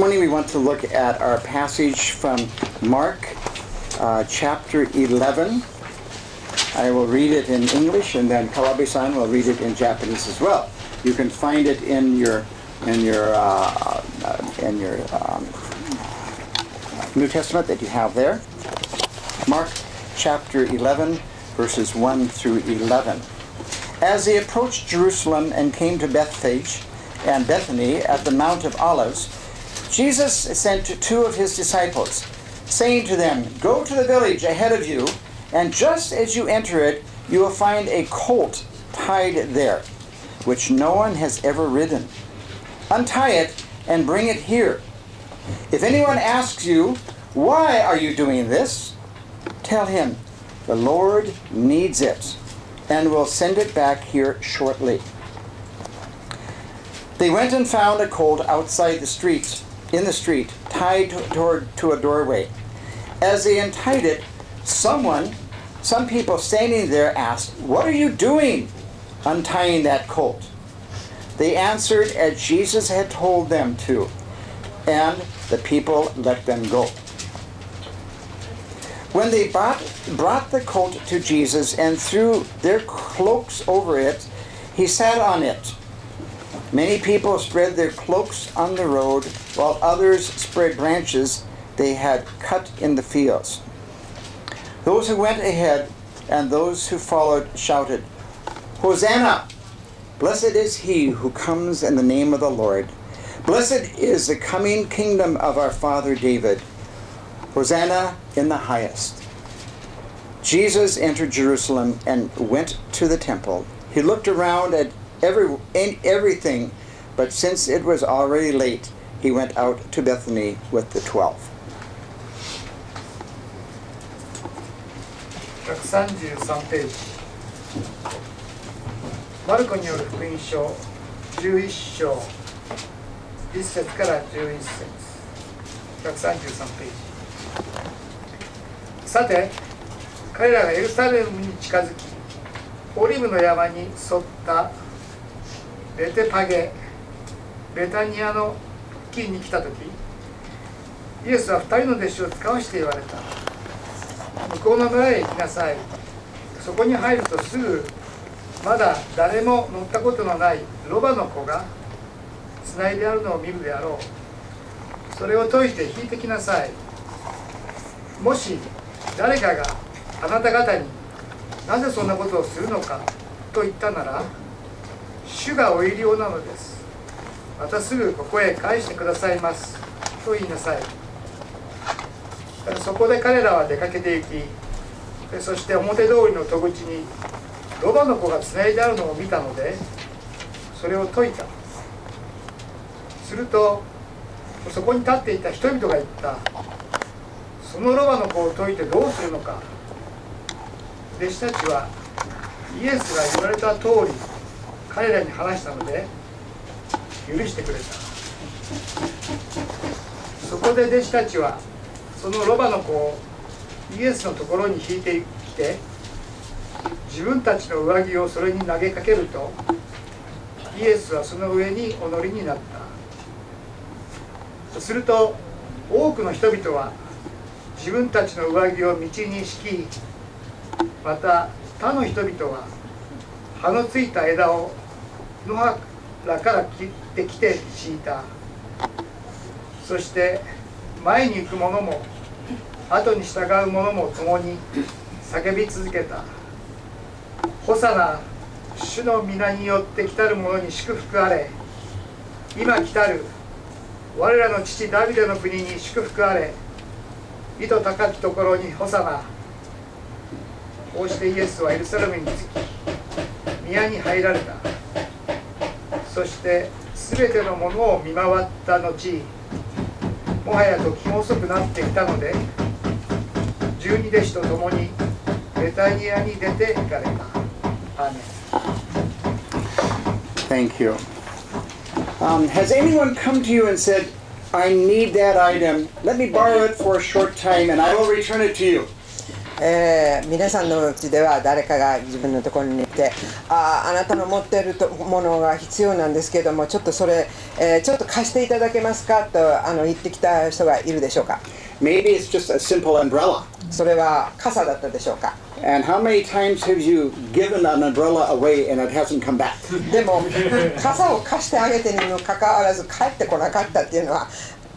morning we want to look at our passage from Mark uh, chapter 11. I will read it in English and then Kalabe-san will read it in Japanese as well. You can find it in your in your uh, uh, in your um, New Testament that you have there. Mark chapter 11 verses 1 through 11. As they approached Jerusalem and came to Bethphage and Bethany at the Mount of Olives, Jesus sent two of his disciples, saying to them, Go to the village ahead of you, and just as you enter it, you will find a colt tied there, which no one has ever ridden. Untie it and bring it here. If anyone asks you, Why are you doing this? Tell him, The Lord needs it, and will send it back here shortly. They went and found a colt outside the street, in the street, tied to, toward, to a doorway. As they untied it, someone, some people standing there asked, What are you doing untying that colt? They answered as Jesus had told them to, and the people let them go. When they brought, brought the colt to Jesus and threw their cloaks over it, he sat on it. Many people spread their cloaks on the road, while others spread branches they had cut in the fields. Those who went ahead and those who followed shouted, Hosanna! Blessed is he who comes in the name of the Lord. Blessed is the coming kingdom of our father David. Hosanna in the highest. Jesus entered Jerusalem and went to the temple. He looked around at every, everything, but since it was already late, he went out to Bethany with the twelve. 133ページマルコによる福音書11章1節から11節133ページさて彼らがエルサレムに近づきオリブの山に沿った ベテパゲベタニアの付近に来た時イエスは2人の弟子を使わして言われた。向こうの村へ行きなさい。そこに入るとすぐまだ誰も乗ったことのないロバの子がつないであるのを見るであろう。それを解いて引いてきなさい。もし誰かがあなた方になぜそんなことをするのかと言ったなら主がお入り用なのです。またすぐここへ返してくださいます。と言いなさい。そこで彼らは出かけて行きそして表通りの戸口にロバの子がつないであるのを見たのでそれを解いた。するとそこに立っていた人々が言った。そのロバの子を解いてどうするのか。弟子たちはイエスが言われた通り彼らに話したので許してくれた。そこで弟子たちはそのロバの子をイエスのところに引いてきて自分たちの上着をそれに投げかけるとイエスはその上にお乗りになった。すると多くの人々は自分たちの上着を道に敷きまた他の人々は葉のついた枝を野原から切ってきて敷いたそして前に行く者も後に従う者も共に叫び続けた「ホサナ主の皆によって来たる者に祝福あれ。今来たる我らの父ダビデの国に祝福あれ。意図高きところにホサナこうしてイエスはエルサレムに着き宮に入られた。そして全てのものを見回った後もはや時も遅くなってきたので十二弟子と共にベタニアに出て行かれた。アーメン Thank you. Um, has anyone come to you and said, I need that item. Let me borrow it for a short time and I will return it to you? えー皆さんのうちでは誰かが自分のところに行ってあーあなたの持っているとものが必要なんですけどもちょっとそれ、えーちょっと貸していただけますかとあの言ってきた人がいるでしょうか？Maybe it's just a simple umbrella. それは傘だったでしょうか？And how many times have you given an umbrella away and it hasn't come back? でも傘を貸してあげてにもかかわらず帰ってこなかったっていうのは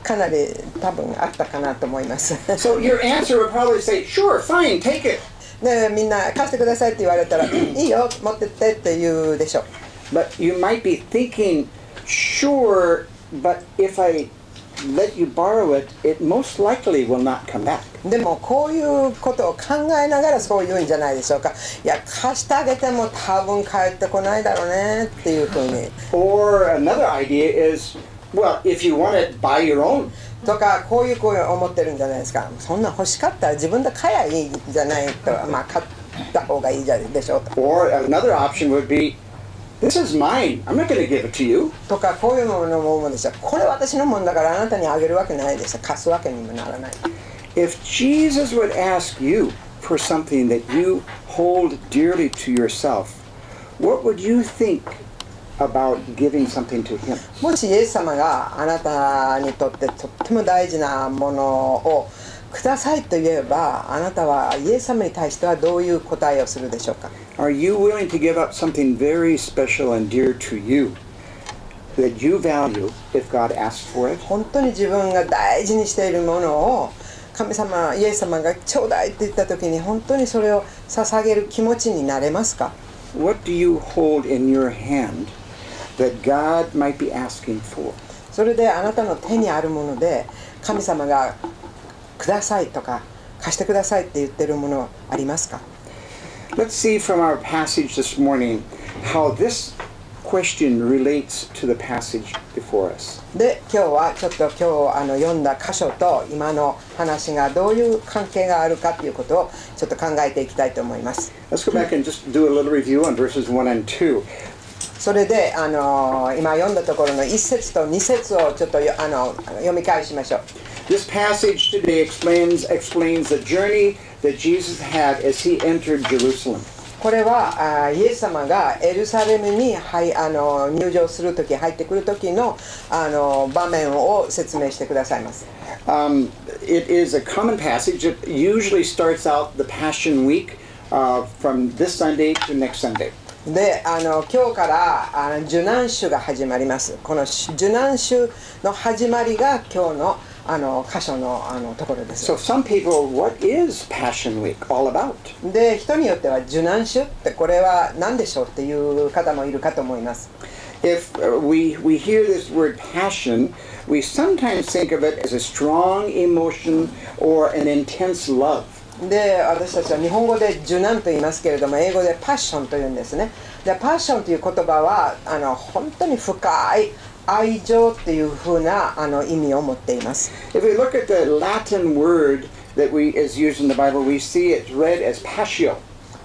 かなり多分あったかなと思います So your answer would probably say, sure, fine, take it. でみんな貸してくださいって言われたらいいよ持ってってって言うでしょう But you might be thinking, sure, but if I let you borrow it, it most likely will not come back. でもこういうことを考えながらそう言うんじゃないでしょうかいや貸してあげても多分帰ってこないだろうねっていうふうに Or another idea is, well, if you want it, buy your own. とかこういう声を思ってるんじゃないですかそんな欲しかったら自分で買えばいいんじゃないとまあ買った方がいいじゃでしょうと Or another option would be, this is mine. I'm not going to give it to you. とかこういうものも思うでしょこれ私のもんだからあなたにあげるわけないでしょ貸すわけにもならない If Jesus would ask you for something that you hold dearly to yourself, what would you think もしイエス様があなたにとってとっても大事なものをくださいと言えばあなたはイエス様に対してはどういう答えをするでしょうか？Are you willing to give up something very special and dear to you that you value if God asks for it? 本当に自分が大事にしているものを神様イエス様がちょうだいって言った時に本当にそれを捧げる気持ちになれますか？What do you hold in your hand that God might be asking for? それであなたの手にあるもので神様がくださいとか貸してくださいって言ってるものありますか Let's see from our passage this morning how this question relates to the passage before us. で今日はちょっと今日あの読んだ箇所と今の話がどういう関係があるかということをちょっと考えていきたいと思います Let's go back and just do a little review on verses 1 and 2. それであの今読んだところの1節と2節をちょっとよあの読み返しましょう This passage today explains explains the journey that Jesus had as he entered Jerusalem. これはあイエス様がエルサレムに入あの入場する時入ってくる時のあの場面を説明してくださいます Um, it is a common passage. It usually starts out the Passion Week uh, from this Sunday to next Sunday. であの今日からあの受難週が始まりますこの受難週の始まりが今日のあの箇所のあのところです So some people, what is Passion Week all about? で人によっては受難週ってこれは何でしょうっていう方もいるかと思います If uh, we, we hear this word passion, we sometimes think of it as a strong emotion or an intense love. で私たちは日本語で受難と言いますけれども英語でパッションと言うんですねでパッションという言葉はあの本当に深い愛情っていうふうなあの意味を持っています If we look at the Latin word that we is used in the Bible, we see it read as passion.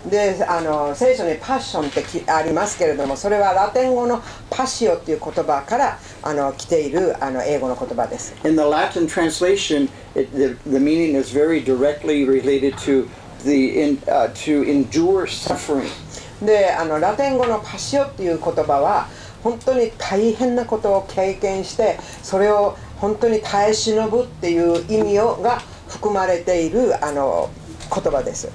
であの聖書にパッションってきありますけれどもそれはラテン語のパシオっていう言葉からあの来ているあの英語の言葉です In the Latin translation, it, the, the meaning is very directly related to the in, uh, to endure suffering. であのラテン語のパシオっていう言葉は本当に大変なことを経験してそれを本当に耐え忍ぶっていう意味をが含まれているあの言葉です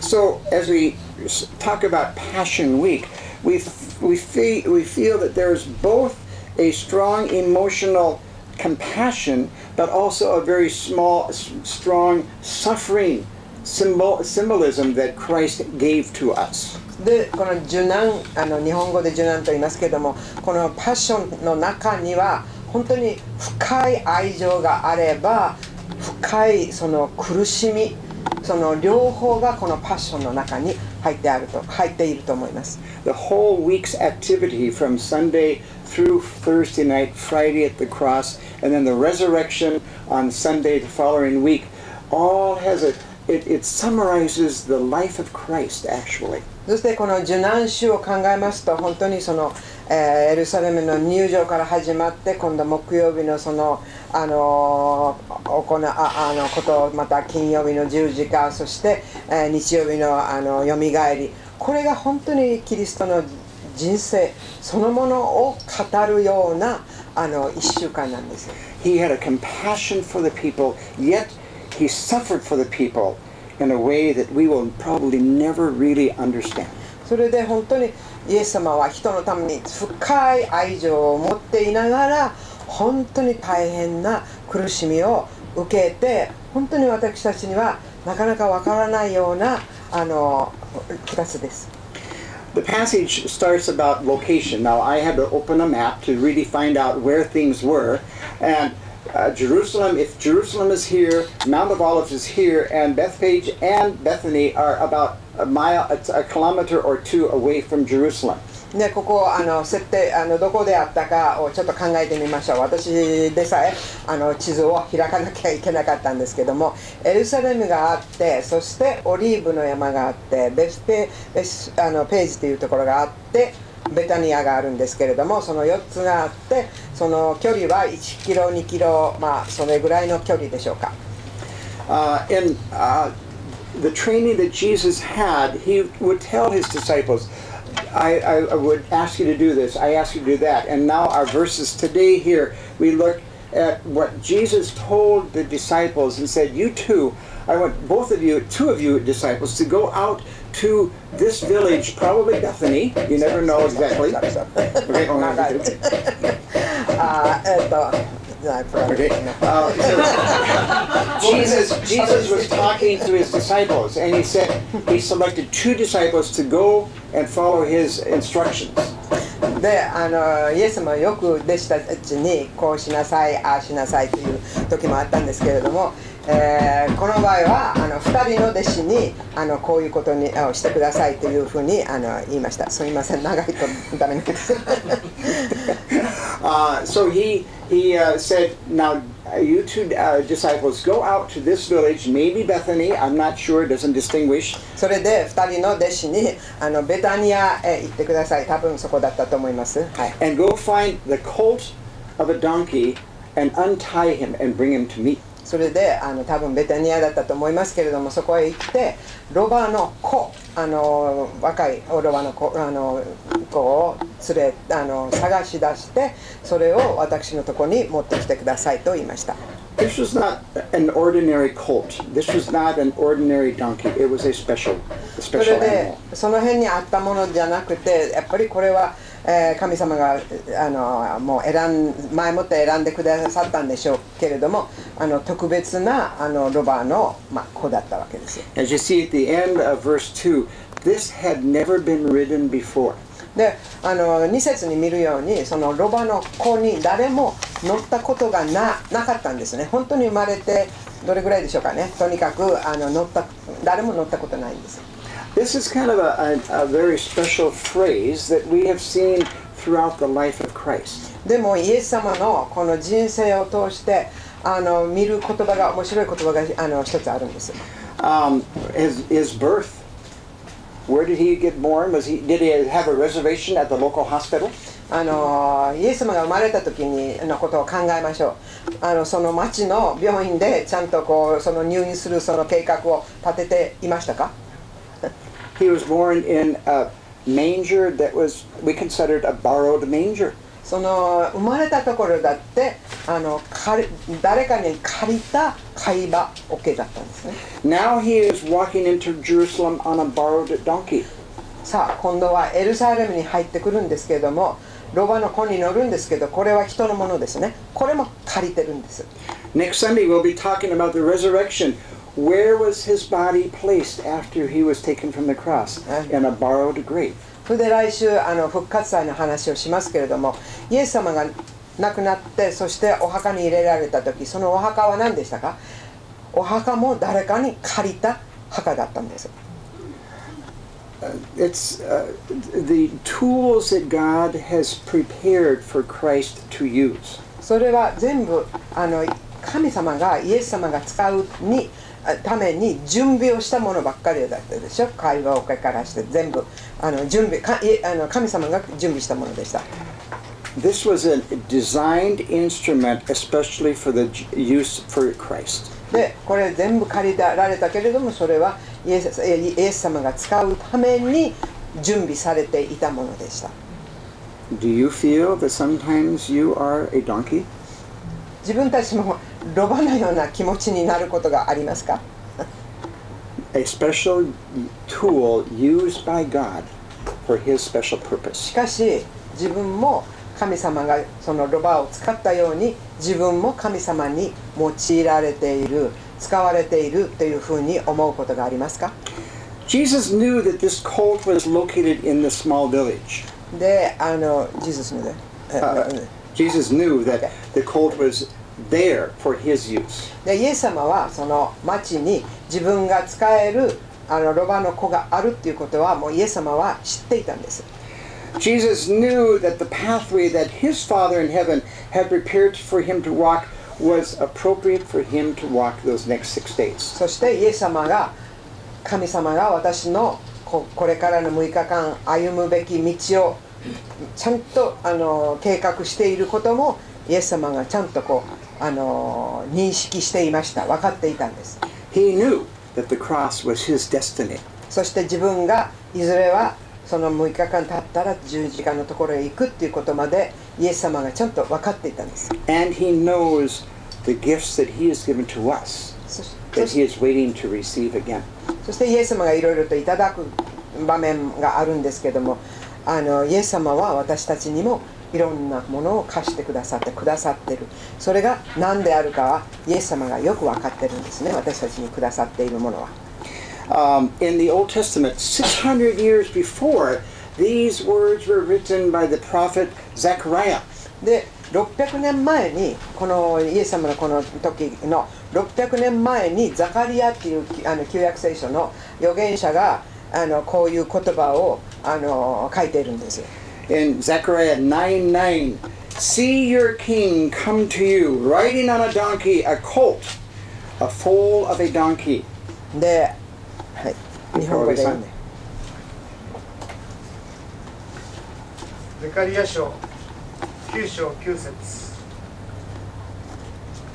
So as we s- talk about Passion Week, we f- we feel we feel that there's both a strong emotional compassion, but also a very small, s- strong suffering symbol symbolism that Christ gave to us. でこの受難あの日本語で受難と言いますけどもこのパッションの中には本当に深い愛情があれば深いその苦しみ その両方がこのパッションの中に入ってあると入っていると思います The whole week's activity from Sunday through Thursday night, Friday at the cross, and then the resurrection on Sunday the following week, all has a it, it summarizes the life of Christ actually. そしてこの受難週を考えますと本当にそのえーエルサレムの入場から始まって今度木曜日のそのあのー行なああのことまた金曜日の十字架そして、えー日曜日のあのよみがえりこれが本当にキリストの人生そのものを語るようなあの1週間なんですよ He had a compassion for the people, yet he suffered for the people in a way that we will probably never really understand. それで本当にイエス様は人のために深い愛情を持っていながら本当に大変な苦しみを受けて本当に私たちにはなかなかわからないようなあの2つです。The passage starts about location. Now, I had to open a map to really find out where things were. And uh, Jerusalem, if Jerusalem is here, Mount of Olives is here, and Bethpage and Bethany are about a mile, a kilometer or two away from Jerusalem. でここあの設定あのどこであったかをちょっと考えてみましょう私でさえあの地図を開かなきゃいけなかったんですけどもエルサレムがあってそしてオリーブの山があってベスペベスあのページというところがあってベタニアがあるんですけれどもその4つがあってその距離は1キロ2キロまあそれぐらいの距離でしょうか Uh, in uh, the training that Jesus had, he would tell his disciples, I, I, I would ask you to do this, I ask you to do that. And now our verses today here, we look at what Jesus told the disciples and said, You too, I want both of you, two of you disciples, to go out to this village, probably Bethany. You never know exactly. Okay, hold on. Uh, あーえっ、とじゃあこれ Okay. Uh, so Jesus, Jesus was talking to his disciples, and he said he selected two disciples to go and follow his instructions. であのイエスもよく弟子たちにこうしなさいああしなさいという時もあったんですけれども、 えーこの場合はあの2人の弟子にあのこういうことにをしてくださいというふうにあの言いましたすみません長いとダメなんです Uh, so he he uh, said, "Now uh, you two uh, disciples go out to this village, maybe Bethany. I'm not sure. Doesn't distinguish." それで2人の弟子にあのベタニアへ行ってください多分そこだったと思いますはい and go find the colt of a donkey and untie him and bring him to me. それであの多分ベタニアだったと思いますけれどもそこへ行ってロバの子あの若いロバの子あの子を連れあの探し出してそれを私のところに持ってきてくださいと言いました This was not an ordinary colt. This was not an ordinary donkey. It was a special, a そ special れで animal. その辺にあったものじゃなくてやっぱりこれは、えー神様があのもう選ん前もって選んでくださったんでしょうけれどもあの特別なあのロバの、まあ、子だったわけですよ。As you see at the end of verse 2, this had never been ridden before. であの2節に見るようにそのロバの子に誰も乗ったことがななかったんですね。本当に生まれてどれぐらいでしょうかね。とにかくあの乗った誰も乗ったことないんです This is kind of a, a, a very special phrase that we have seen throughout the life of Christ. でもイエス様のこの人生を通してあの見る言葉が面白い言葉があの一つあるんです Um, his, his birth, where did he get born? Was he did he have a reservation at the local hospital? あのイエス様が生まれた時にのことを考えましょうあのその町の病院でちゃんとこうその入院するその計画を立てていましたか He was born in a manger that was we considered a borrowed manger. その生まれたところだってあの誰かに借りた貝場桶だったんですね Now he is walking into Jerusalem on a borrowed donkey. さあ今度はエルサレムに入ってくるんですけれどもロバの子に乗るんですけどこれは人のものですねこれも借りてるんです Next Sunday we'll be talking about the resurrection. Where was his body placed after he was taken from the cross? In a borrowed grave. それで来週あの復活祭の話をしますけれどもイエス様が亡くなってそしてお墓に入れられた時そのお墓は何でしたかお墓も誰かに借りた墓だったんです It's uh, the tools that God has prepared for Christ to use. それは全部あの神様がイエス様が使うにあために準備をしたものばっかりだったでしょ？会話をからして全部あの準備かいあの神様が準備したものでした This was a designed instrument especially for the use for Christ. でこれ全部借りられたけれどもそれはイエスイエス様が使うために準備されていたものでした Do you feel that sometimes you are a donkey? 自分たちもロバのような気持ちになることがありますか A special tool used by God for his special し purpose. かし自分も神様がそのロバを使ったように自分も神様に用いられている使われているというふうに思うことがありますか Jesus knew that this colt was located in the small village. であのジーザスので、え Uh, Jesus knew that the colt was there for his use. でイエス様はその町に自分が使えるあのロバの子があるっていうことはもうイエス様は知っていたんです Jesus knew that the pathway that his Father in heaven had prepared for him to walk was appropriate for him to walk those next six days. そしてイエス様が神様が私のここれからの6日間歩むべき道をちゃんとあの計画していることもイエス様がちゃんとこうあの認識していました分かっていたんです He knew that the cross was his destiny. そして自分がいずれはその6日間経ったら十字架のところへ行くっていうことまでイエス様がちゃんと分かっていたんです And he knows the gifts that he has given to us そし that he is waiting to receive again. そしてイエス様がいろいろといただく場面があるんですけどもあのイエス様は私たちにもいろんなものを貸してくださってくださってる。それが何であるかはイエス様がよく分かってるんですね。私たちにくださっているものは。Um, in the Old Testament, 600 years before, these words were written by the prophet Zechariah. で600年前にこのイエス様のこの時の600年前にザカリアっていうあの旧約聖書の預言者があのこういう言葉をあの書いているんです In Zechariah 9 9, see your king come to you, riding on a donkey, a colt, a foal of a donkey. で、はい、日本語でいいねゼカリア書9章9節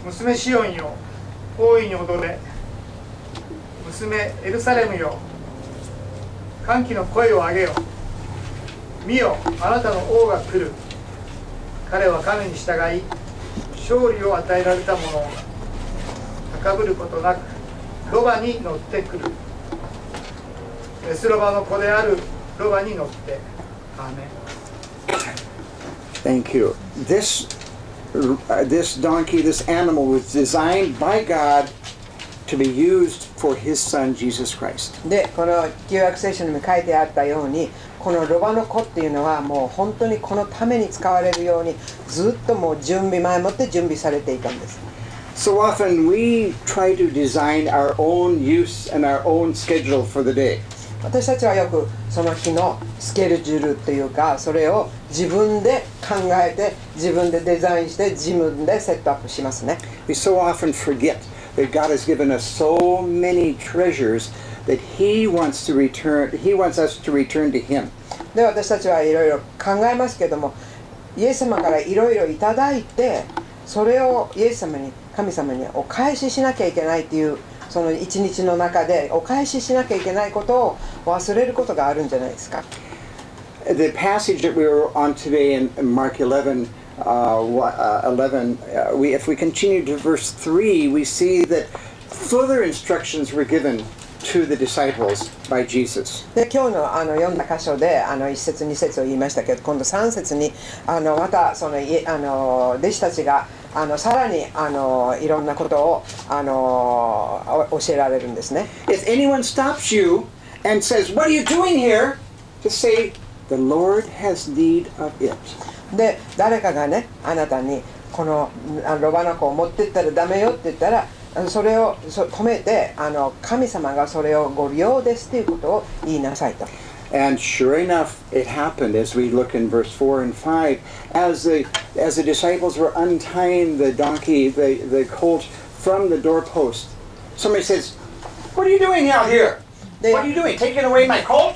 娘シオンよ大いに踊れ娘エルサレムよ歓喜の声を上げよ見よあなたの王が来る彼は神に従い勝利を与えられた者を高ぶることなくロバに乗ってくるメスロバの子であるロバに乗ってアーメン Thank you. This, uh, this donkey, this animal, was designed by God to be used for His Son Jesus Christ. でこの旧約聖書にも書いてあったようにこのロバの子っていうのはもう本当にこのために使われるようにずっともう準備前もって準備されていたんです So often we try to design our own use and our own schedule for the day. 私たちはよくその日のスケジュールというかそれを自分で考えて自分でデザインして自分でセットアップしますね We so often forget that God has given us so many treasures that He wants to return. He wants us to return to Him. で私たちはいろいろ考えますけどもイエス様からいろいろいただいてそれをイエス様に神様にお返ししなきゃいけないっていうその一日の中でお返ししなきゃいけないことを忘れることがあるんじゃないですか The passage that we were on today in Mark 11. Uh, wha- uh, 11 uh, we, if we continue to verse 3 we see that further instructions were given to the disciples by jesus. で今日のあの読んだ箇所であの1節2節を言いましたけど今度3節にあのまたそのいあの弟子たちがあのさらにあのいろんなことをあのお教えられるんですね。If anyone stops you and says what are you doing here? say the lord has need of it. で誰かがねあなたにこのあロバの子を持ってったらダメよって言ったらそれをそ込めてあの神様がそれをご利用ですっていうことを言いなさいと And sure enough, it happened as we look in verse 4 and 5. As the, as the disciples were untying the donkey, the, the colt, from the doorpost, somebody says, What are you doing out here? They- What are you doing? Taking away my coat?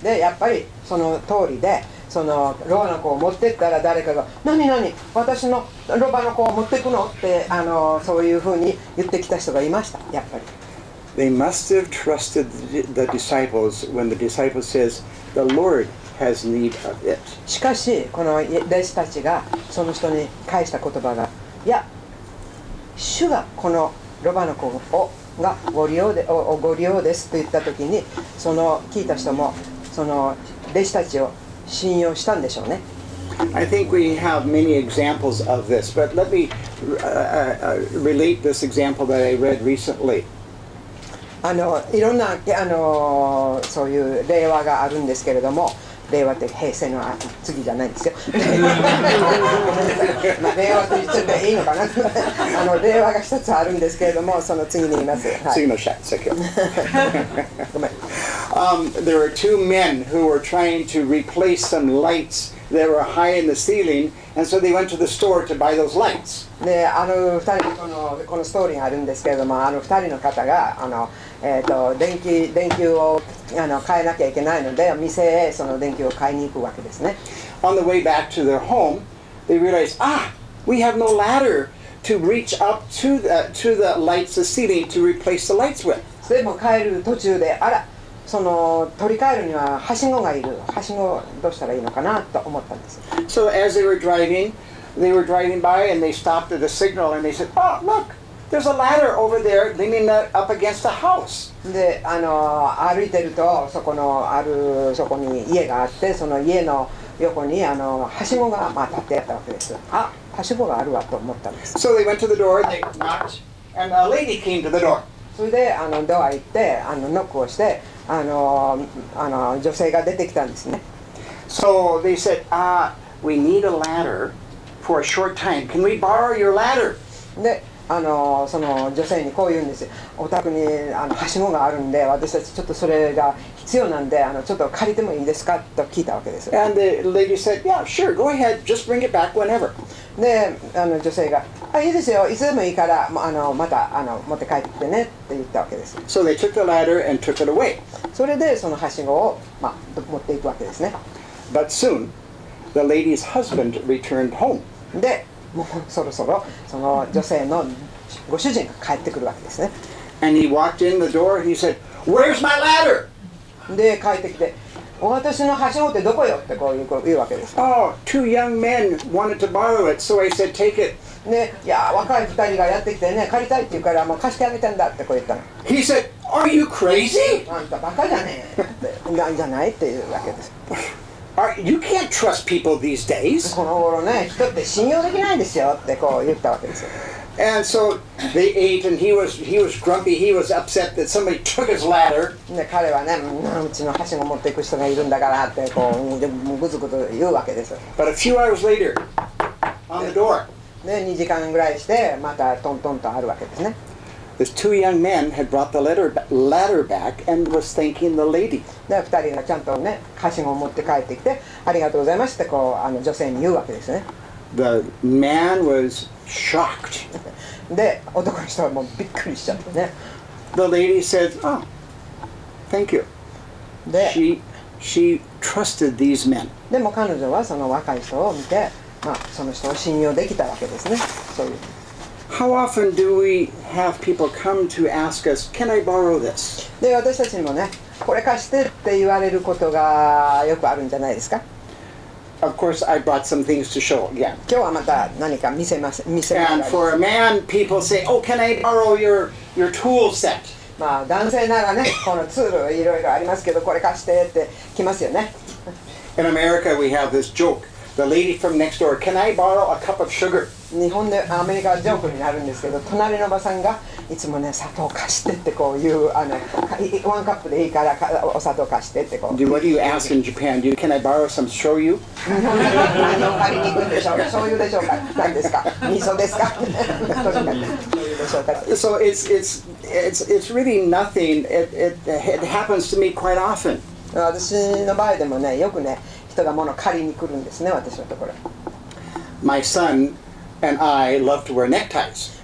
でやっぱりその通りで そのロバの子を持ってったら誰かが「何何私のロバの子を持ってくの?」ってあのそういうふうに言ってきた人がいましたやっぱり They must have trusted the, disciples when the disciple says, The Lord has need of it. しかしこの弟子たちがその人に返した言葉が「いや主がこのロバの子をがご利用でご利用です」と言った時にその聞いた人もその弟子たちを信用したんでしょうね I think we have many examples of this, but let me uh, uh, uh, relate this example that I read recently. あのいろんなあのそういう令和があるんですけれども令和って平成のあ次じゃないんですよまあ令和と言っちゃっていいのかなあの令和が一つあるんですけれどもその次に言います、はい、Signo shot, second. ごめん Um, there were two men who were trying to replace some lights that were high in the ceiling, and so they went to the store to buy those lights. であの2人このこのストーリーがあるんですけれどもあの2人の方があの、えー、と電気電球をあの変えなきゃいけないので店へその電球を買いに行くわけですね On the way back to their home, they realized, ah, we have no ladder to reach up to the to the lights, the ceiling, to replace the lights with. でも帰る途中であらその取り替えるにははしごがいるはしごどうしたらいいのかなと思ったんです So as they were driving, they were driving by and they stopped at a signal and they said, oh, look, there's a ladder over there leaning up against the house. であの歩いてるとそこのあるそこに家があってその家の横にあのはしごがまあ立ってあったわけですあはしごがあるわと思ったんです So they went to the door, they knocked, and a lady came to the door. それであのドア行ってあのノックをしてあのあの女性が出てきたんですね So they said, ah, we need a ladder for a short time. Can we borrow your ladder? で あのその女性にこう言うんですよお宅にあのはしごがあるんで私たちちょっとそれが必要なんであのちょっと借りてもいいですかと聞いたわけです And the lady said, yeah, sure, go ahead, just bring it back whenever. であの女性が「あいいですよいつでもいいからあのまたあの持って帰ってね」って言ったわけです So they took the ladder and took it away. それでそのはしごを、まあ、持っていくわけですね But soon, the lady's husband returned home. でも うそろそろその女性のご主人が帰ってくるわけですね And he walked in the door and he said, Where's my ladder? で帰ってきて「お私のはしごってどこよ?」ってこう言うこう言うわけです Oh, two young men wanted to borrow it, so I said, Take it. で「いや若い2人がやってきてね借りたいって言うからもう貸してあげたんだ」ってこう言ったの He said, Are you crazy? あんたバカじゃねえって なんじゃないっていうわけです Are, you can't trust people these days. この頃ね人って信用できないですよってこう言ったわけですよ And so they ate, and he was he was grumpy. He was upset that somebody took his ladder. で彼はねうちのはしご持っていく人がいるんだからってこうでもうぐずぐず言うわけです But a few hours later, on the door, で2時間ぐらいしてまたトントンとあるわけですね these two young men had brought the ladder ladder back and was thanking the lady. で2人がちゃんとねはしごを持って帰ってきて「ありがとうございます」ってこうあの女性に言うわけですね The man was shocked. で男の人はもうびっくりしちゃってね The lady said, "Oh, thank you." で She she trusted these men. でも彼女はその若い人を見て、まあ、その人を信用できたわけですねそういう How often do we have people come to ask us, "Can I borrow this?" で私たちにもねこれ貸してって言われることがよくあるんじゃないですか Of course, I brought some things to show again. 今日はまた何か見せます見せます And for a man, people say, "Oh, can I borrow your your tool set?" まあ男性ならねこのツールいろいろありますけどこれ貸してって来ますよね In America, we have this joke. The lady from next door, "Can I borrow a cup of sugar?" 日本でアメリカはジョークになるんですけど隣のおばさんがいつもね砂糖貸してってこういうあのかいワンカップでいいからかお砂糖貸してってこう Do what do you ask in Japan? Do you, can I borrow some shoyu? 何を借りに行くんでしょうか醤油でしょうか何ですか味噌ですかとにかく醤油でしょうか So it's it's it's it's really nothing. It it, it happens to me quite often. 私の場合でもねよくね 人が物を借りに来るんですね私のところ My son and I love to wear neckties.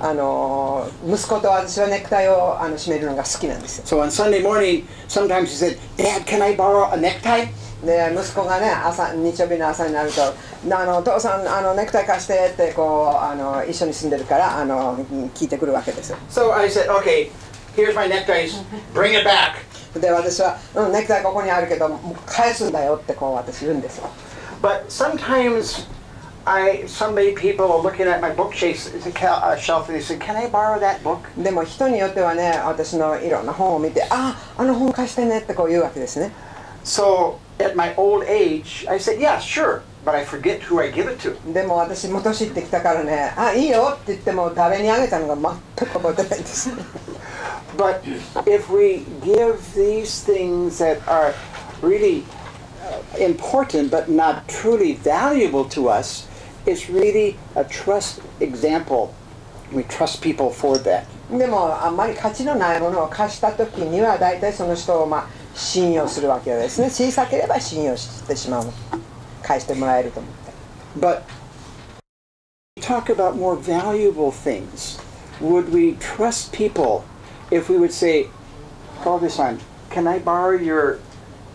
あの息子と私はネクタイをあの締めるのが好きなんですよ So on Sunday morning, sometimes he said, Dad, can I borrow a necktie? で息子がね朝日曜日の朝になると「あのお父さんあのネクタイ貸して」ってこうあの一緒に住んでるからあの聞いてくるわけですよ So I said, okay, here's my neckties, bring it back. で私は、うん「ネクタイここにあるけど返すんだよ」ってこう私言うんですよ But sometimes I, some people are looking at my bookshelf uh, and they say, can I borrow that book? でも人によってはね私のいろんな本を見て「ああの本貸してね」ってこう言うわけですね So at my old age, I said, yeah, sure, but I forget who I give it to. でも私も年いってきたからね「あいいよ」って言っても誰にあげたのか全く覚えてないんです But if we give these things that are really uh, important but not truly valuable to us, it's really a trust example. We trust people for that. でもあんまり価値のないものを貸した時には大体その人をまあ信用するわけですね小さければ信用してしまう返してもらえると思って But talk about more valuable things. Would we trust people if we would say, Kobe-san, can I borrow your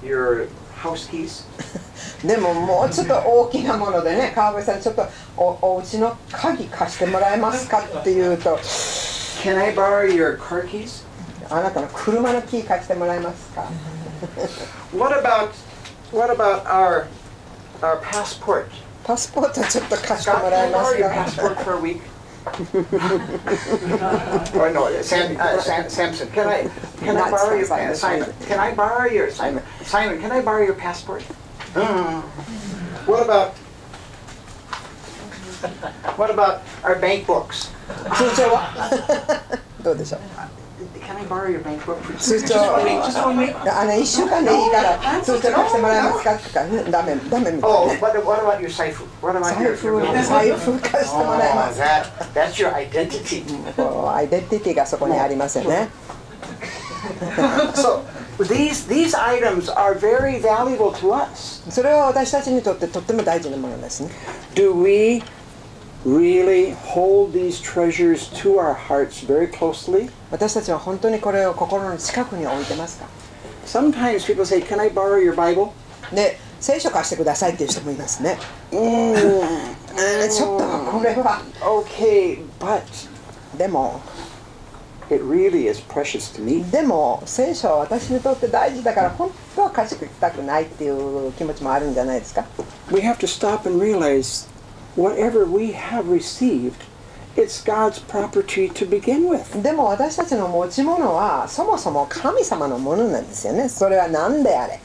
your house keys? でももうちょっと大きなものでね川辺さんちょっとおお家の鍵貸してもらえますかって言うと Can I borrow your car keys? あなたの車のキー貸してもらえますか What about what about our our passport? パスポートちょっと貸して Scott, も can ら I えま borrow す your か passport for a week? or no, uh, Sam, uh, Sam, Samson, can I can I borrow your Simon, Simon? Can I borrow your Simon? Simon, can I borrow your passport? Mm. What about what about our bank books? Go uh, this up. Can I borrow your bank book for 通 just 帳 one week? Just one week? あの1週間でいいから通帳貸してもらえますかって言ったらダメダメみたい Oh, なね what, what about your saifu? What about 財 your, 布 your bill? 財布貸してもらえ Oh, ます that that's your identity. こうアイデンティティがそこにありますよね so these these items are very valuable to us. それは私たちにとってとっても大事なものですね Do we really hold these treasures to our hearts very closely? 私たちは本当にこれを心の近くに置いてますか Sometimes people say, "Can I borrow your Bible?" で聖書貸してくださいっていう人もいますね Mm, えーちょっとこれは okay, but でも it really is precious to me. でも聖書は私にとって大事だから本当は貸してたくないっていう気持ちもあるんじゃないですか We have to stop and realize whatever we have received, it's God's property to begin with. でも私たちの持ち物はそもそも神様のものなんですよねそれは何であれ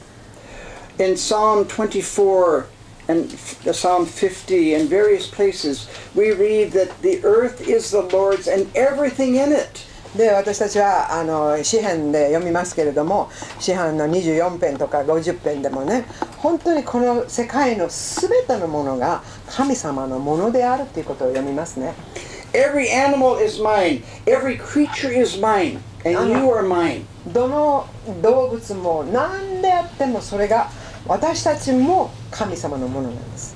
In Psalm 24 and Psalm 50 and various places, we read that the earth is the Lord's and everything in it. で私たちはあの詩編で読みますけれども詩編の24編とか50編でもね本当にこの世界の全てのものが神様のものであるということを読みますね Every animal is mine, every creature is mine, and you are mine. どの動物も何であってもそれが私たちも神様のものなんです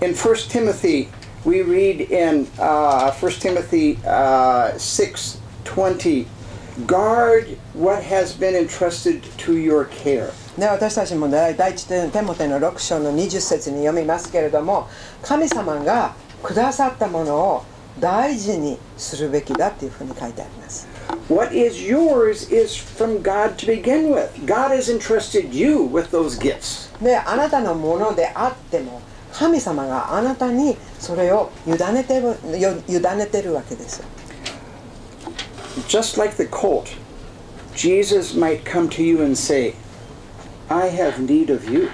In 1 Timothy, we read in uh, 1 Timothy uh, 6:20, guard what has been entrusted to your care. で私たちも第第一テモテの6章の20節に読みますけれども神様がくださったものを 大事にするべきだっていうふうに書いてあります What is yours is from God to begin with. God has entrusted you with those gifts. であなたのものであっても神様があなたにそれを委ねてるよ委ねてるわけです Just like the colt, Jesus might come to you and say, I have need of you.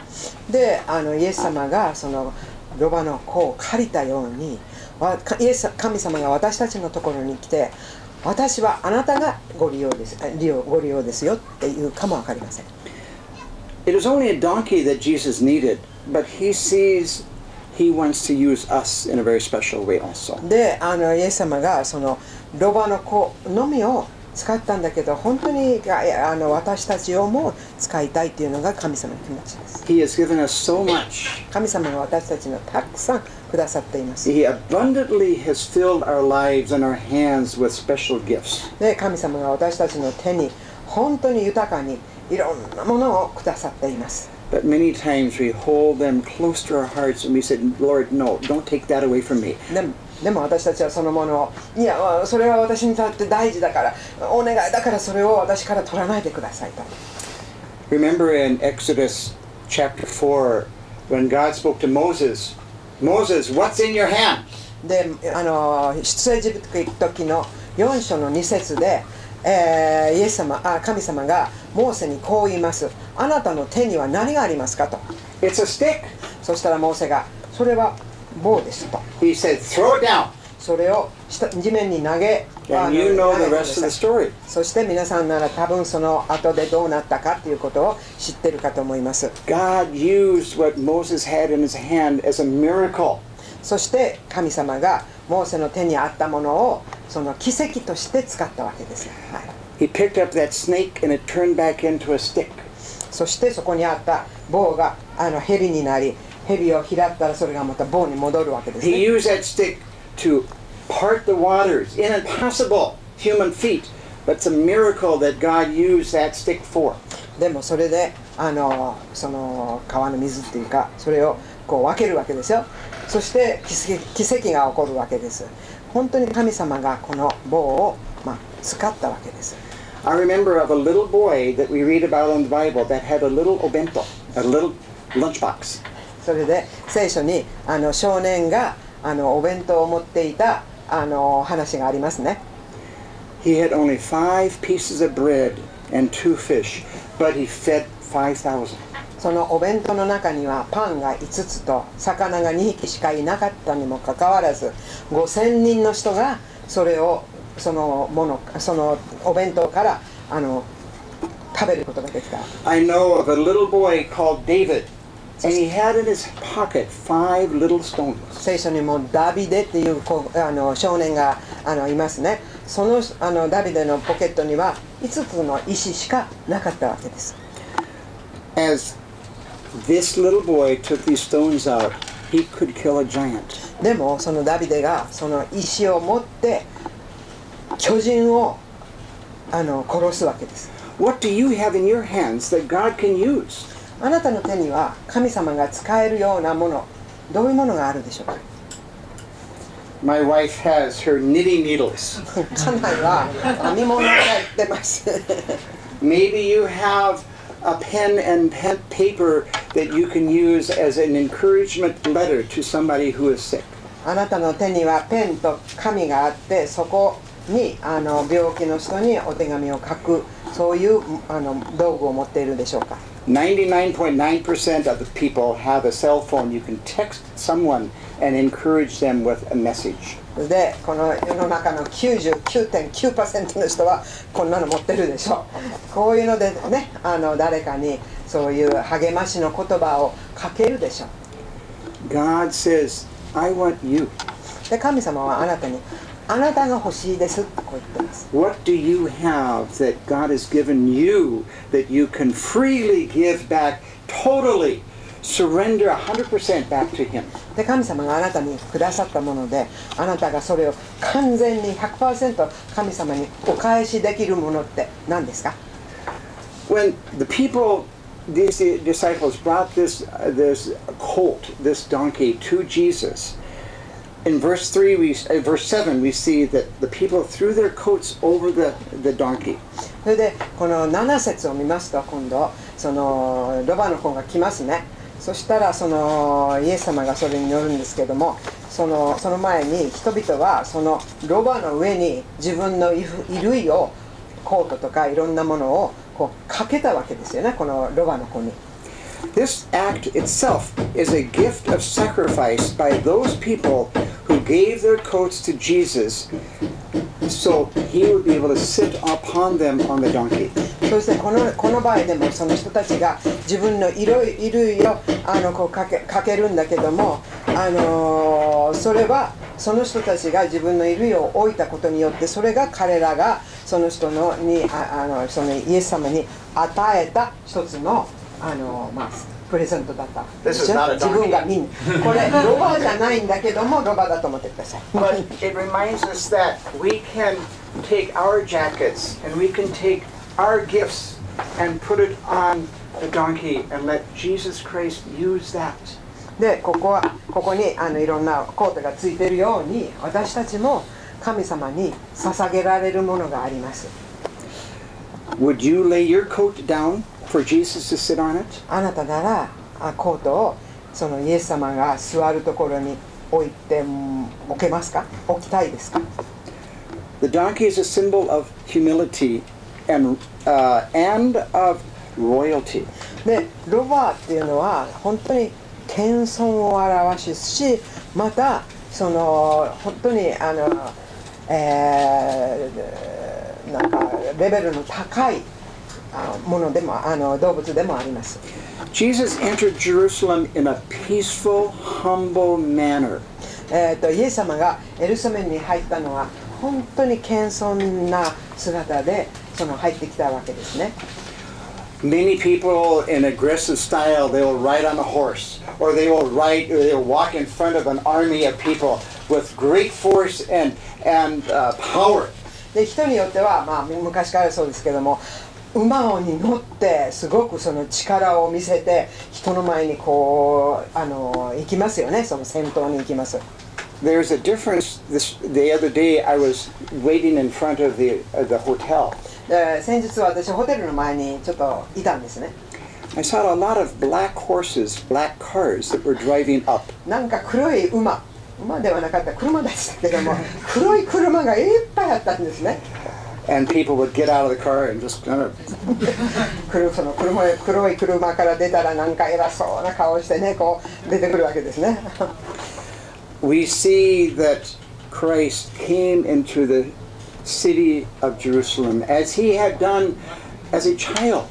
であのイエス様がそのロバの子を借りたようにイエス神様が私たちのところに来て私はあなたがご利用ですあ利用ご利用ですよっていうかも分かりません It is only a donkey that Jesus needed, but he sees he wants to use us in a very special way also. であのイエス様がそのロバの子のみを使ったんだけど本当にあの私たちをも使いたいっていうのが神様の気持ちです He has given us so much. 神様が私たちのたくさんくださっています He abundantly has filled our lives and our hands with special gifts. で神様が私たちの手に本当に豊かにいろんなものをくださっています But many times we hold them close to our hearts and we said, Lord, no, don't take that away from me. でもでも私たちはそのものをいやそれは私にとって大事だからお願いだからそれを私から取らないでくださいと Remember in Exodus chapter 4 when God spoke to Moses, Moses, what's in your hand? であの出エジプト行く時の4章の2節で、えーイエス様あ神様がモーセにこう言いますあなたの手には何がありますかと It's a stick. そしたらモーセがそれは棒ですと He said, throw it down. それを下地面に投げそして皆さんなら多分その後でどうなったかということを知ってるかと思います。そして神様がモーセの手にあったものをその奇跡として使ったわけです。そしてそこにあった棒があの蛇になり、蛇を拾ったらそれがまた棒に戻るわけです、part the waters in impossible human feet. But it's a miracle that God used that stick for. でもそれであのその川の水っていうかそれをこう分けるわけですよそして奇跡奇跡が起こるわけです本当に神様がこの棒を、まあ、使ったわけです I remember of a little boy that we read about in the Bible that had a little obento, a little lunchbox. それで聖書にあの少年があのお弁当を持っていたあの話がありますね He had only five pieces of bread and two fish, but he fed 5,000. そのお弁当の中にはパンが5つと魚が2匹しかいなかったにもかかわらず5,000人の人がそれをそのものそのお弁当からあの食べることができた I know of a little boy called David, and he had in his pocket five little stones. 聖書にもダビデっていう子あの少年があのいますねそのあのダビデのポケットには5つの石しかなかったわけです As this little boy took these stones out, he could kill a giant. でもそのダビデがその石を持って巨人をあの殺すわけです What do you have in your hands that God can use? あなたの手には神様が使えるようなものどういうものがあるでしょうか My wife has her knitting needles. 家内は編み物をやってます Maybe you have a pen and pen paper that you can use as an encouragement letter to somebody who is sick. あなたの手にはペンと紙があってそこにあの病気の人にお手紙を書くそういうあの道具を持っているでしょうか99.9% of the people have a cell phone. You can text someone and encourage them with a message. でこの世の中の99.9%の人はこんなの持ってるでしょこういうのでねあの誰かにそういう励ましの言葉をかけるでしょ God says, I want you. で神様はあなたにあなたが欲しいですってこう言ってます What do you have that God has given you that you can freely give back totally? Surrender 100% back to Him. で神様があなたにくださったものであなたがそれを完全に100%神様にお返しできるものって何ですか When the people, these disciples, brought this, uh, this colt, this donkey to Jesus, In verse 3, we, uh, verse 7, we see that the people threw their coats over the, the donkey. それでこの7節を見ますと今度そのロバの子が来ますねそしたらそのイエス様がそれに乗るんですけどもそのその前に人々はそのロバの上に自分の衣類をコートとかいろんなものをこうかけたわけですよねこのロバの子に This act itself is a gift of sacrifice by those people who gave their coats to Jesus so he would be able to sit upon them on the donkey. そしてこのこの場合でもその人たちが自分の衣類をあのこうかけかけるんだけども、あのーそれはその人たちが自分の衣類を置いたことによってそれが彼らがその人のにああのそのイエス様に与えた一つの、あのまあ、プレゼントだった自分が見んこれロバじゃないんだけどもロバだと思ってください But it reminds us that we can take our jackets and we can take our gifts and put it on the donkey and let Jesus Christ use that. でここはここにあのいろんなコートがついてるように私たちも神様に捧げられるものがあります Would you lay your coat down for Jesus to sit on it? あなたならあコートをそのイエス様が座るところに置いてうん置けますか？置きたいですか？The donkey is a symbol of humility and, uh, and of royalty. でロバっていうのは本当に謙遜を表すしまたその本当にあの、えーなんかレベルの高いあものでもあの動物でもあります Jesus entered Jerusalem in a peaceful, humble manner. えー、とイエス様がエルサレムに入ったのは本当に謙遜な姿でその入ってきたわけですね Many people in aggressive style, they will ride on a horse, or they will ride, or they will walk in front of an army of people with great force and and uh, power. で人によっては、まあ、昔からそうですけども馬に乗ってすごくその力を見せて人の前にこうあの行きますよねその先頭に行きます There's a difference. This the other day, I was waiting in front of the uh, the hotel. で先日私ホテルの前にちょっといたんですね I saw a lot of black horses, black cars that were driving up. なんか黒い馬馬ではなかった車でしたけども黒い車がいっぱいあったんですね And people would get out of the car and just kind of 黒その車黒い車から出たらなんか偉そうな顔してねこう出てくるわけですね we see that Christ came into the city of Jerusalem as he had done as a child.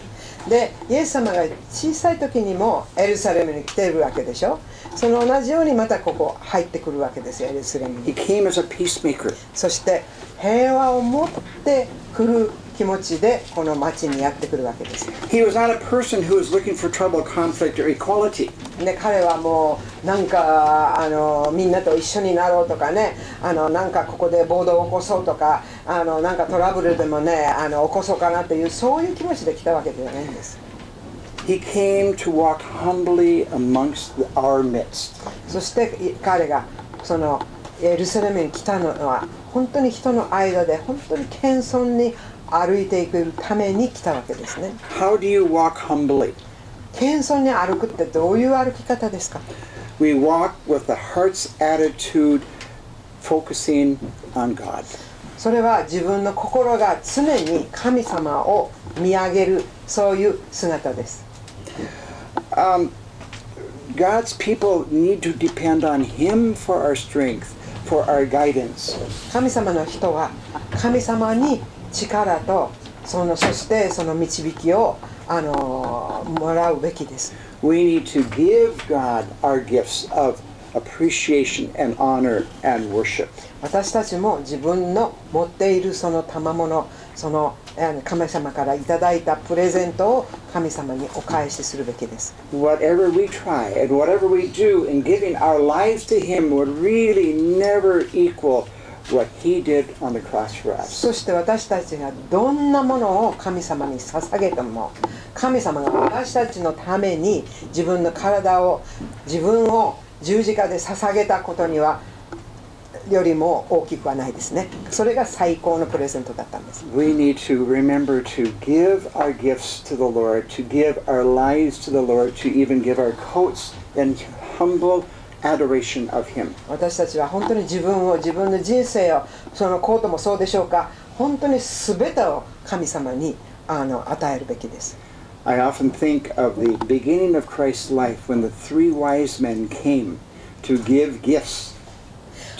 でイエス様が小さい時にもエルサレムに来ているわけでしょその同じようにまたここ入ってくるわけですよエルサレム He に came as a peacemaker. そして 平和を持ってくる気持ちでこの町にやってくるわけです He was not a person who was looking for trouble, conflict, or equality. で彼はもうなんかあのみんなと一緒になろうとかねあのなんかここで暴動を起こそうとかあのなんかトラブルでもねあの起こそうかなっていうそういう気持ちで来たわけではないんです He came to walk humbly amongst our midst. そしてい彼がそのエルサレムに来たのは本当に人の間で本当に謙遜に歩いていくために来たわけですね How do you walk humbly? 謙遜に歩くってどういう歩き方ですか We walk with the heart's attitude focusing on God. それは自分の心が常に神様を見上げるそういう姿です Um, God's people need to depend on Him for our strength, for our guidance. 神様の人は神様に力とそのそしてその導きをあのもらうべきです We need to give God our gifts of appreciation and honor and worship. 私たちも自分の持っているその賜物その神様からいただいたプレゼントを神様にお返しするべきです Whatever we try and whatever we do in giving our lives to Him would really never equal what He did on the cross for us. そして私たちがどんなものを神様に捧げても神様が私たちのために自分の体を自分を十字架で捧げたことにはよりも大きくはないですねそれが最高のプレゼントだったんです We need to remember to give our gifts to the Lord, to give our lives to the Lord, to even give our coats in humble adoration of Him. 私たちは本当に自分を自分の人生をそのコートもそうでしょうか本当に全てを神様にあの与えるべきです I often think of the beginning of Christ's life when the three wise men came to give gifts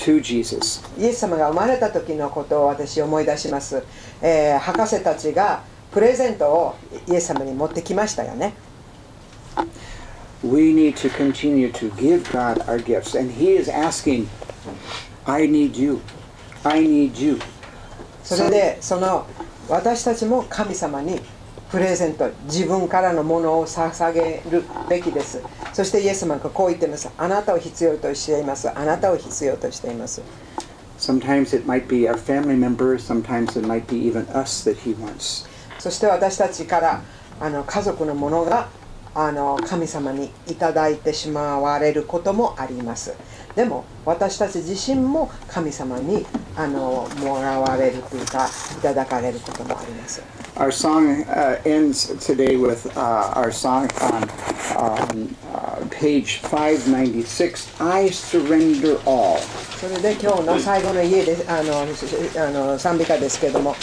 to Jesus. イエス様が生まれた時のことを私思い出します、えー博士たちがプレゼントをイエス様に持ってきましたよね We need to continue to give God our gifts, and He is asking, I need you. I need you. それでその私たちも神様にプレゼント自分からのものを捧げるべきですそしてイエス様がこう言っています。あなたを必要としています。あなたを必要としています。Sometimes it might be our family member, sometimes it might be even us that He wants. そして私たちからあの家族のものがあの神様にいただいてしまわれることもあります。でも私たち自身も神様にあのもらわれるというかいただかれることもあります。Our song uh, ends today with uh, our song on um, page 596 I surrender all. それで今日の最後の家であのあの賛美歌ですけども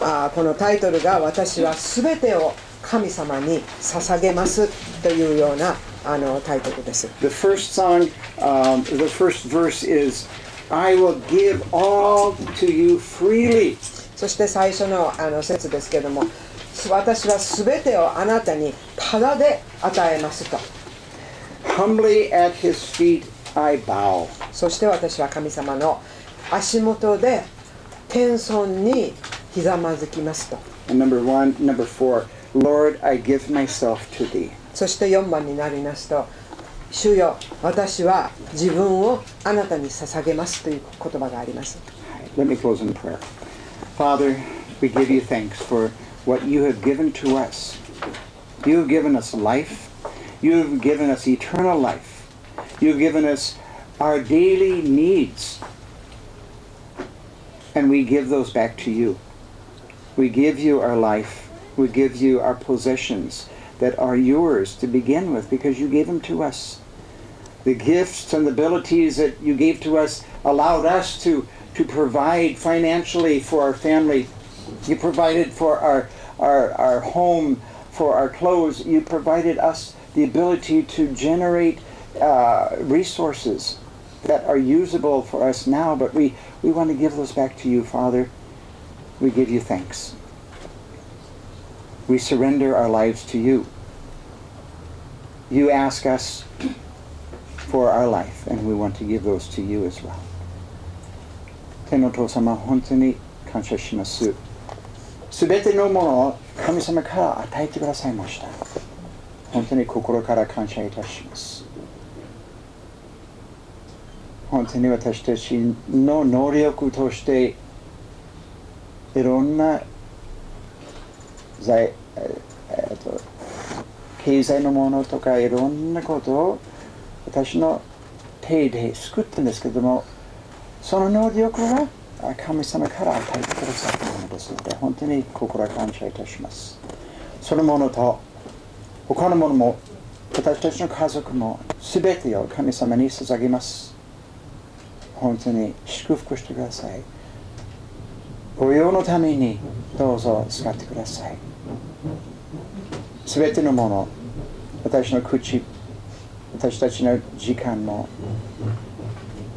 あこのタイトルが「私は全てを神様に捧げます」というようなあのタイトルです。The first song, um, the first verse is I will give all to you freely. そして最初のあの説ですけども私は全てをあなたにただで与えますと Humbly at his feet I bow. そして私は神様の足元で天孫にひざまずきますと And number one, number four, Lord, I give myself to thee. そして4番になりますと「主よ私は自分をあなたに捧げます」という言葉があります Let me close in prayer. Father, we give you thanks for what you have given to us. You have given us life. You have given us eternal life. You have given us our daily needs. And we give those back to you. We give you our life. We give you our possessions that are yours to begin with because you gave them to us the gifts and the abilities that you gave to us allowed us to, to provide financially for our family. You provided for our, our, our home, for our clothes. You provided us the ability to generate uh, resources that are usable for us now, but we, we want to give those back to you, Father. We give you thanks. We surrender our lives to you. You ask us for our life, and we want to give those to you as well. 天のお父様、本当に感謝します。すべてのものを神様から与えてくださいました。 本当に心から感謝いたします。本当に私たちの能力としていろんな財、えーと経済のものとかいろんなことを私の手で作ったんですけどもその能力は神様から与えてくださったものですので本当に心感謝いたしますそのものと他のものも私たちの家族も全てを神様に捧げます。本当に祝福してください。ご用のためにどうぞ使ってください。全てのもの私の口私たちの時間も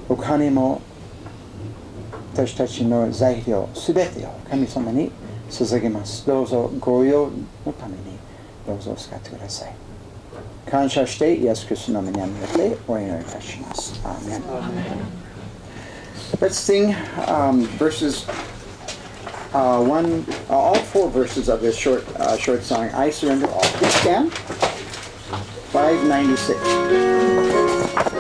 お金も私たちの材料すべてを神様に捧げます。どうぞご用のために。どうぞ使ってください感謝してイエス・キリストの名にあってお祈りいたしますアーメン Let's sing um, verses uh, one, uh, all four verses of this short, uh, short song. I surrender all. Please stand. 596.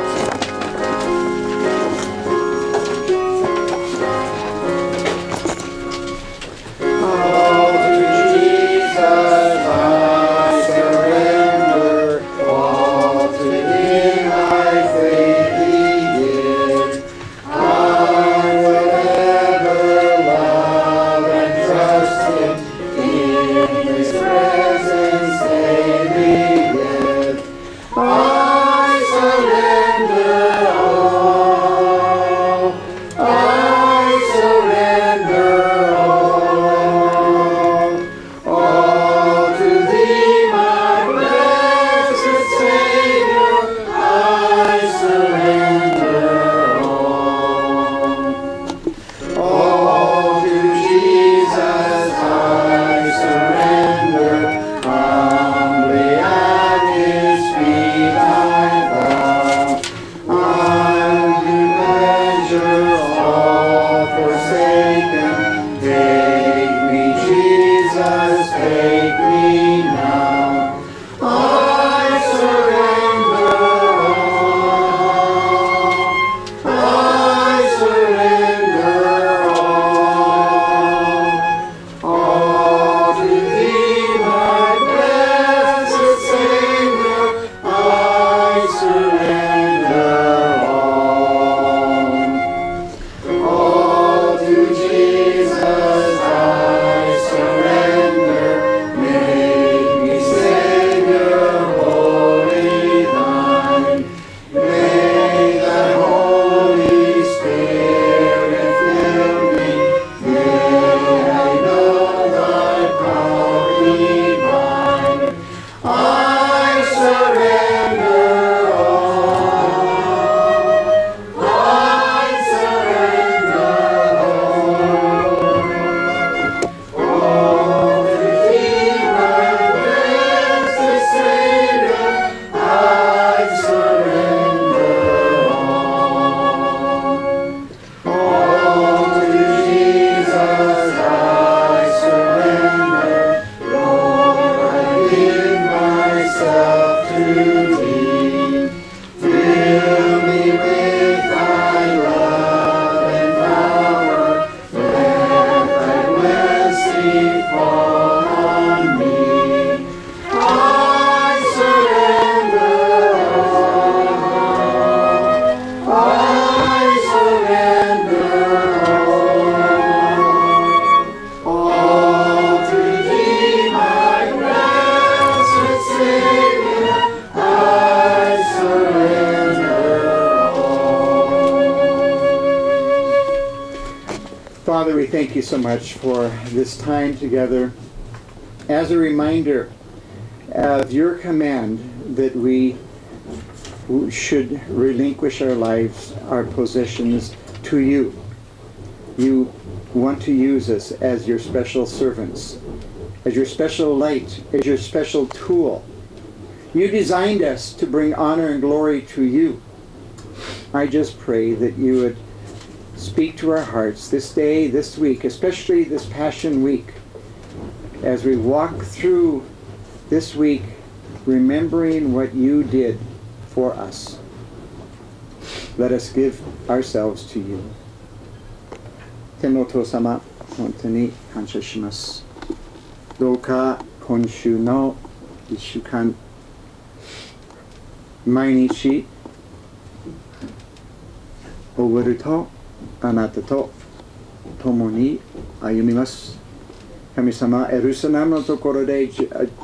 You so much for this time together as a reminder of your command that we should relinquish our lives, our possessions to you. You want to use us as your special servants, as your special light, as your special tool. You designed us to bring honor and glory to you. I just pray that you would speak to our hearts this day, this week, especially this Passion Week, as we walk through this week, remembering what you did for us. Let us give ourselves to you. 天のお父様、本当に感謝します。どうか今週の一週間、毎日、覚えると あなたと共に歩みます。神様、エルサレムのところで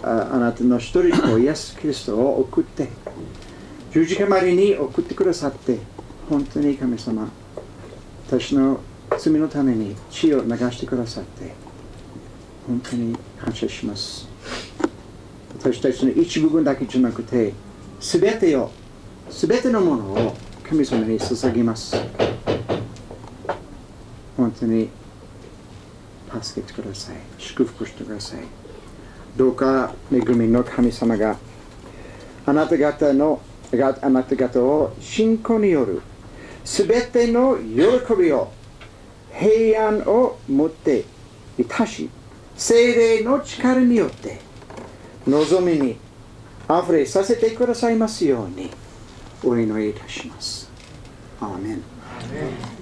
あなたの一人子、イエス・キリストを送って、十字架までに送ってくださって、本当に神様、私の罪のために血を流してくださって、本当に感謝します。私たちの一部分だけじゃなくて、すべてを、すべてのものを神様に捧げます。本当に助けてください。祝福してください。どうか恵みの神様があなた方のあなた方を信仰によるすべての喜びを平安を持っていたし精霊の力によって望みにあふれさせてくださいますようにお祈りいたします。アーメン